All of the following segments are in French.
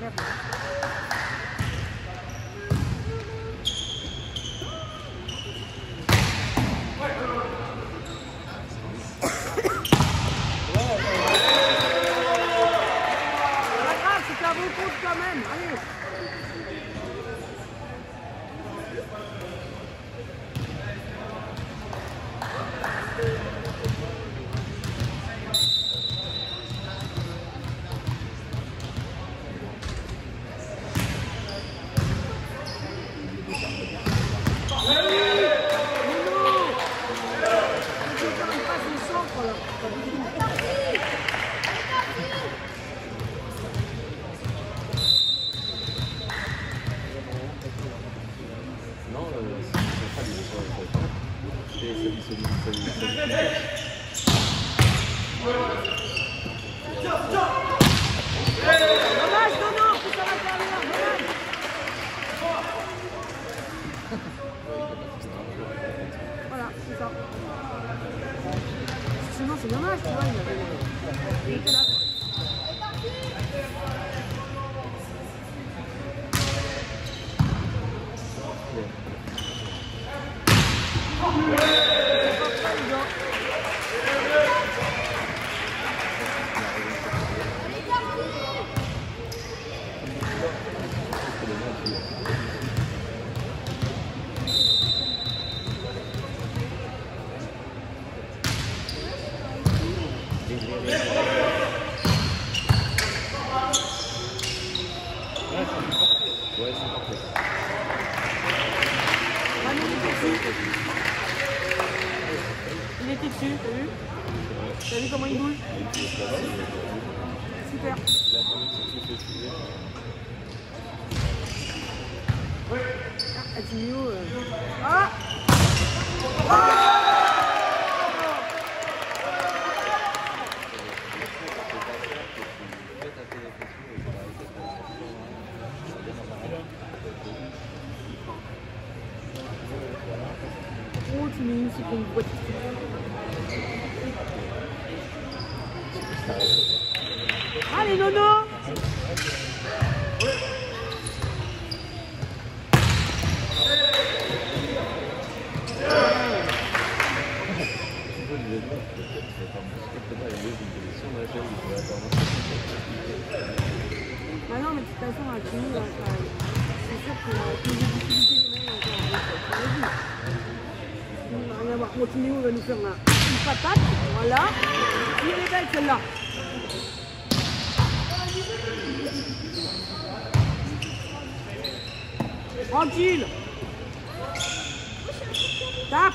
Merci. would Tranquille. Tape.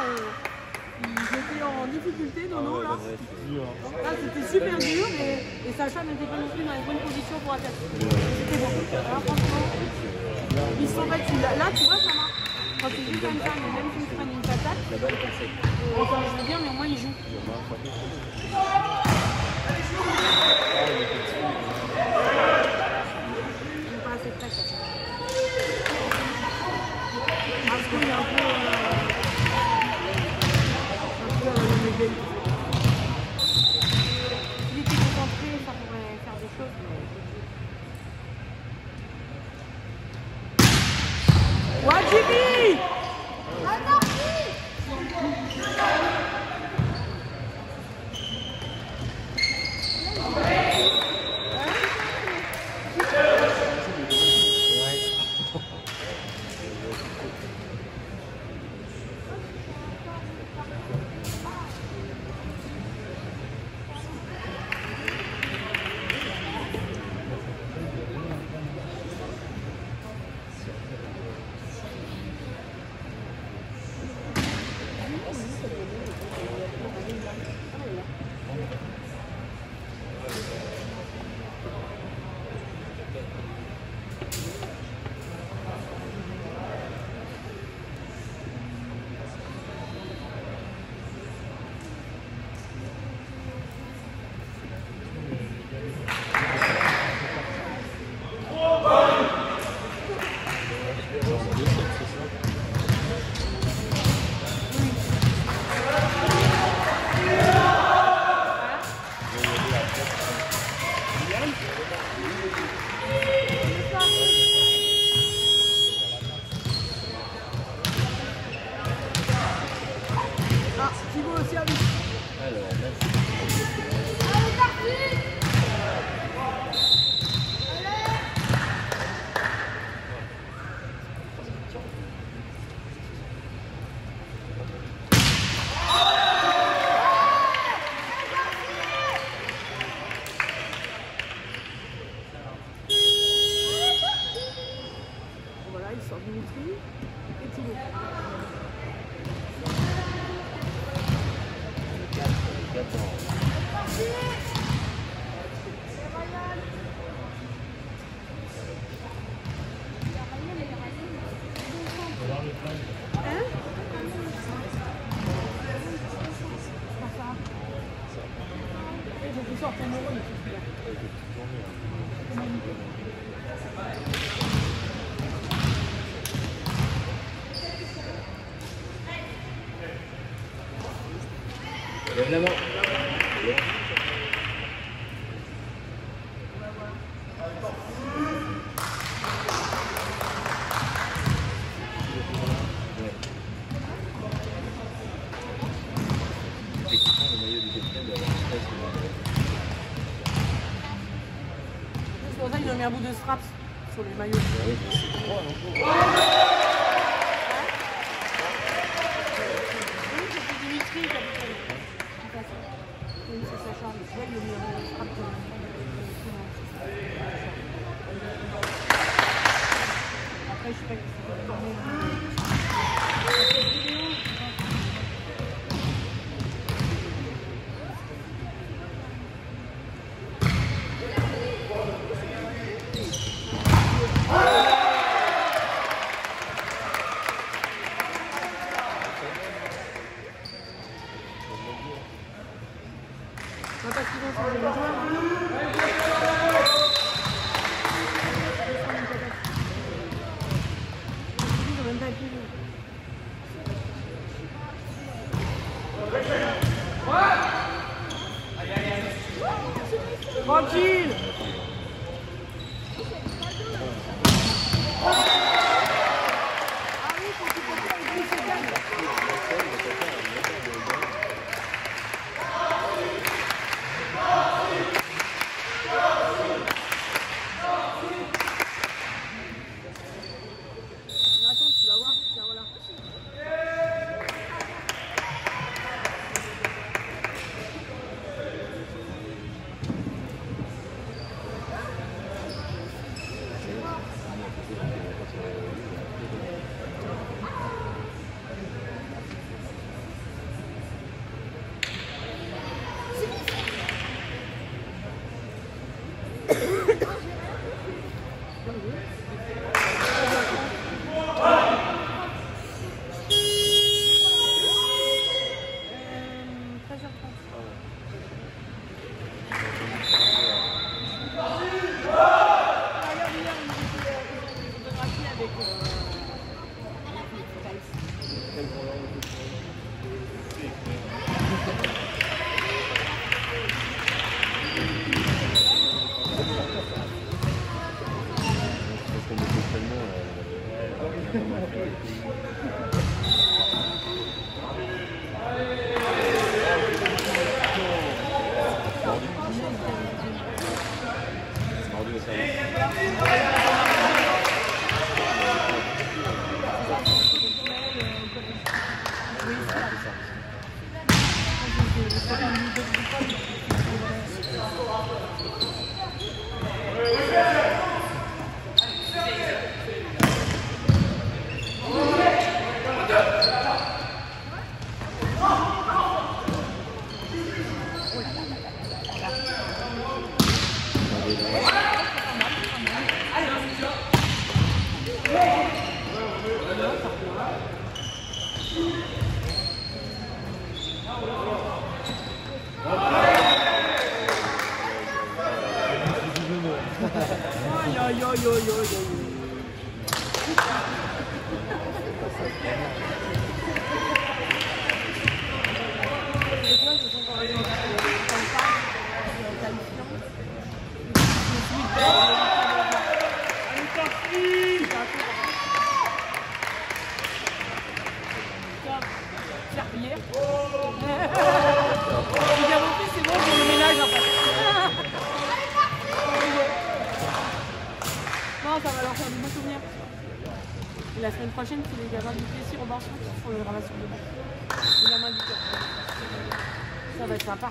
euh, ils étaient en difficulté, non, non, là. Là, c'était super dur et, et Sacha n'était pas non plus dans les bonnes conditions pour attaquer. C'était bon. Alors, franchement, ils sont battus. Là, là, tu vois, ça marche. Quand ils jouent comme ça, mais même s'ils se prennent une patate, euh, enfin, je veux dire, mais au moins ils jouent. Ils peu euh, de C'est pour ça qu'ils ont mis un bout de straps sur les maillots. c'est bon, je le ménage en fait. non, ça va leur faire du bon souvenir. Et la semaine prochaine, c'est les gamins du Plessis Robinson qui font le ramassage de bain. Les du cœur. Ça va être sympa.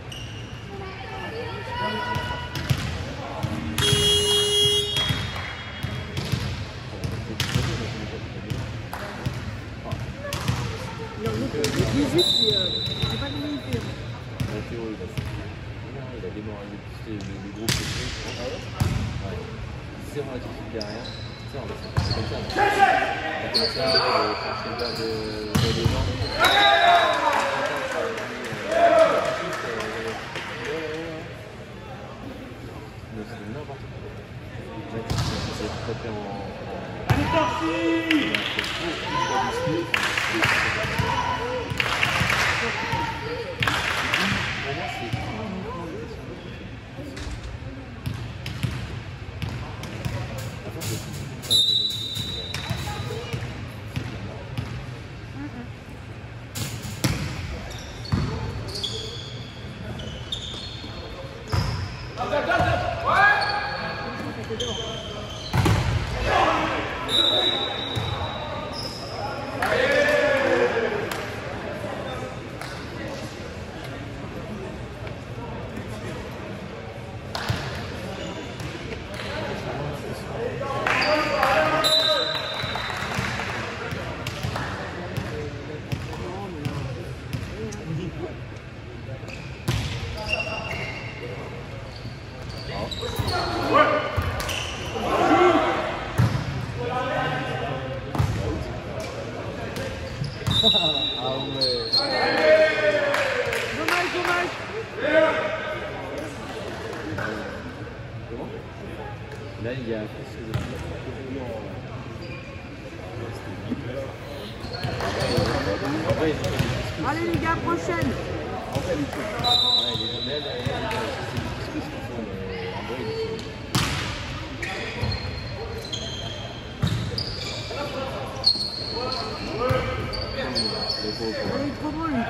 trop. Lui.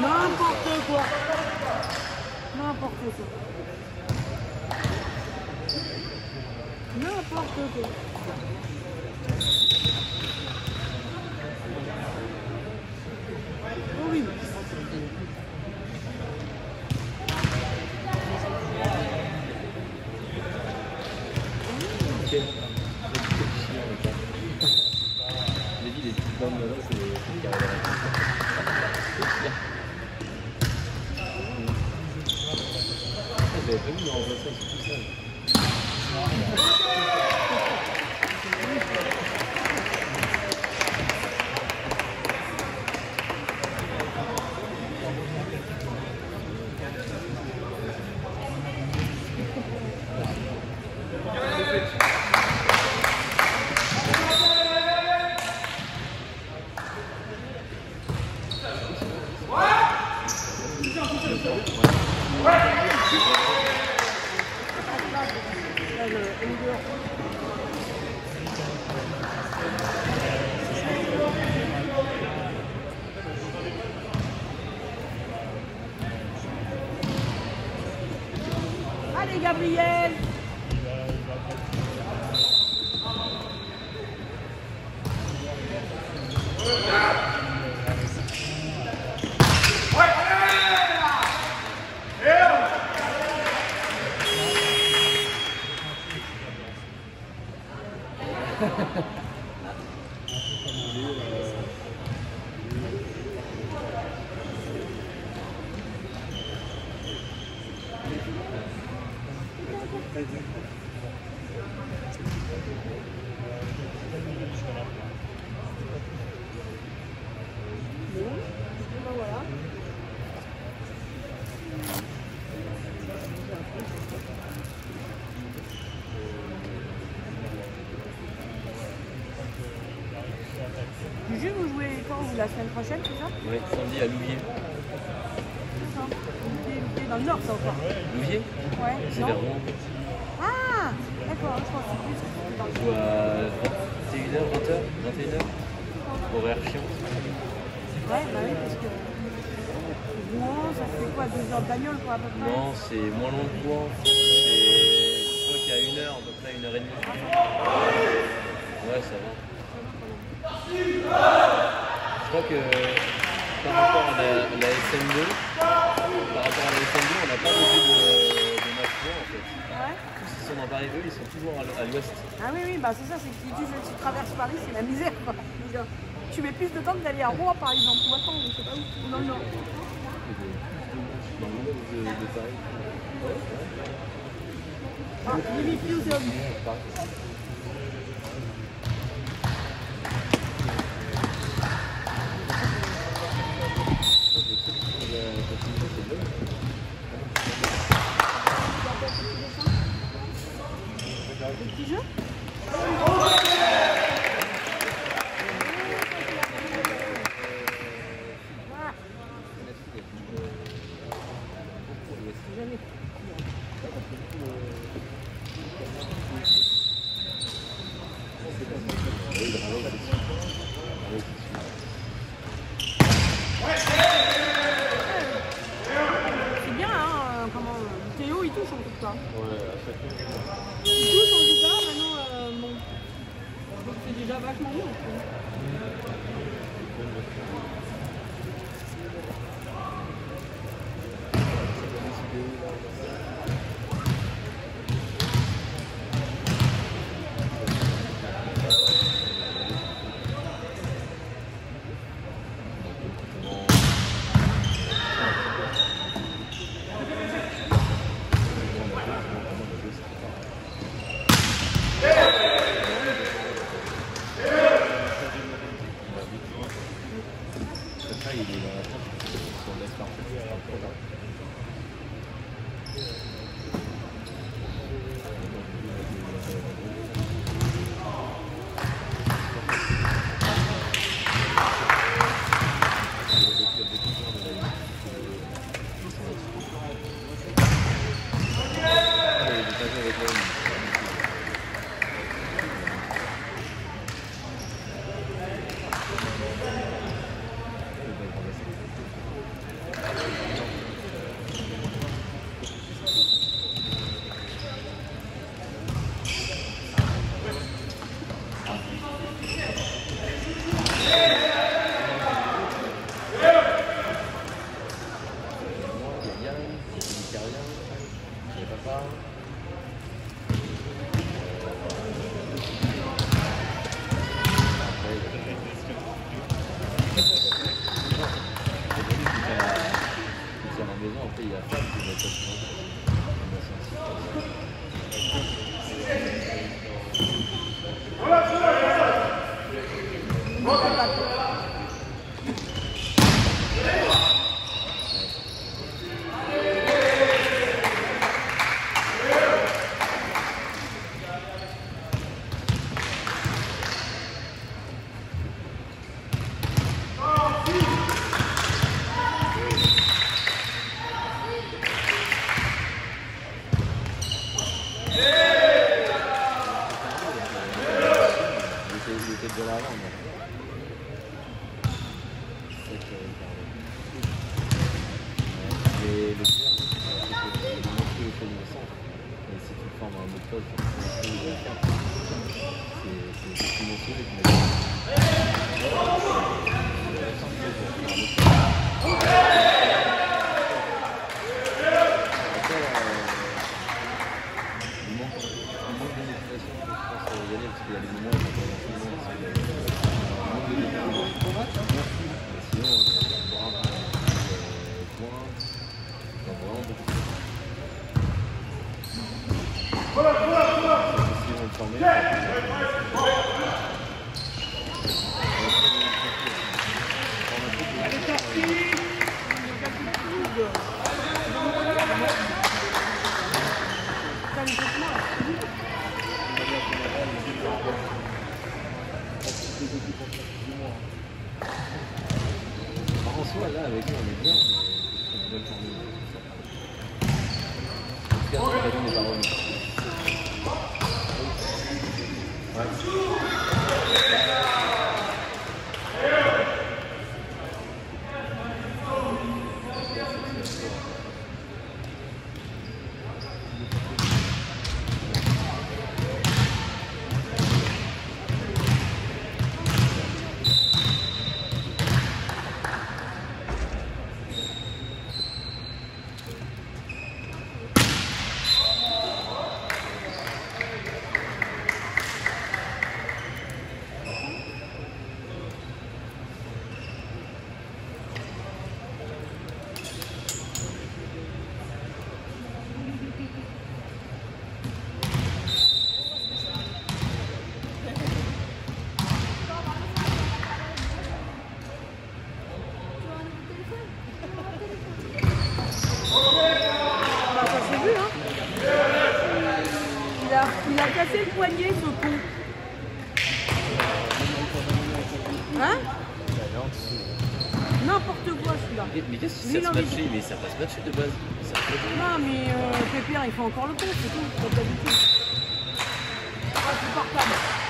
N'importe quoi. N'importe quoi. N'importe quoi. das ist interessant. Vous jouez quand? Vous, La semaine prochaine, c'est ça? Ouais, samedi à Louviers. C'est ça Louviers, Louviers, Dans le nord, ça encore Louviers? Ouais, C'est vers Rouen. Ah D'accord, je pense que c'est plus que dans joue à 21h, 20h, 21h. Horaire chiant. Ouais, bah oui, parce que Rouen, ça fait quoi Deux heures de bagnole, quoi, à peu près? Non, c'est moins long que Rouen. C'est, je crois qu'il y a une heure, à peu près une heure et demie. Ouais, ça va. Je crois que par rapport à la, la SM2, par rapport à la SM2, on n'a pas beaucoup de, de matchs en fait. Ouais Tous ils sont dans Paris, eux, ils sont toujours à, à l'ouest. Ah oui, oui, bah c'est ça, c'est qu'ils disent que tu traverses Paris, c'est la misère, quoi. Tu mets plus de temps que d'aller à Rouen, par exemple, ou attends, je sais pas où. Ah, Mimi Fusion. Paris. Le petit jeu Voilà, jamais. C'est bien, hein, euh, comment... euh, Théo, il touche en tout cas. Ouais, à chaque fois. Il touche en tout cas, maintenant, euh, bon... Donc c'est déjà vachement bien. je trouve. Après, il est dans la tente, sur le mal. en soi, là, avec on est bien, mais c'est une bonne journée. En tout cas, l'occasion n'est pas revenue. Ouais. Bah, ça s'est vu, hein. Il a, il a cassé le poignet, ce con. Hein N'importe quoi, celui-là. Mais, qu'est-ce que Lui, ça se matcher Mais ça passe matcher de base. Non, mais euh, Pépère, il fait encore le con, c'est tout, comme d'habitude. Ah, c'est portable.